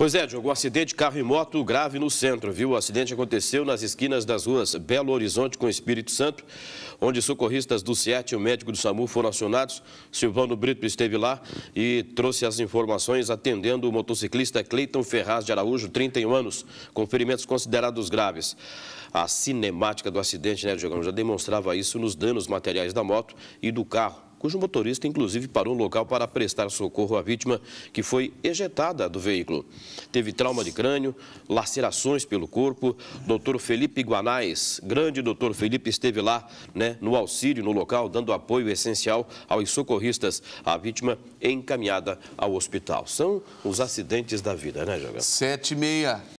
Pois é, Diogo, um acidente carro e moto grave no centro, viu? O acidente aconteceu nas esquinas das ruas Belo Horizonte com Espírito Santo, onde socorristas do CIET e o médico do SAMU foram acionados. Silvano Brito esteve lá e trouxe as informações atendendo o motociclista Cleiton Ferraz de Araújo, 31 anos, com ferimentos considerados graves. A cinemática do acidente, né, Diogo, já demonstrava isso nos danos materiais da moto e do carro cujo motorista, inclusive, parou no local para prestar socorro à vítima que foi ejetada do veículo. Teve trauma de crânio, lacerações pelo corpo. Doutor Felipe Guanais, grande doutor Felipe, esteve lá né, no auxílio, no local, dando apoio essencial aos socorristas. A vítima encaminhada ao hospital. São os acidentes da vida, né, Joga? Sete e meia.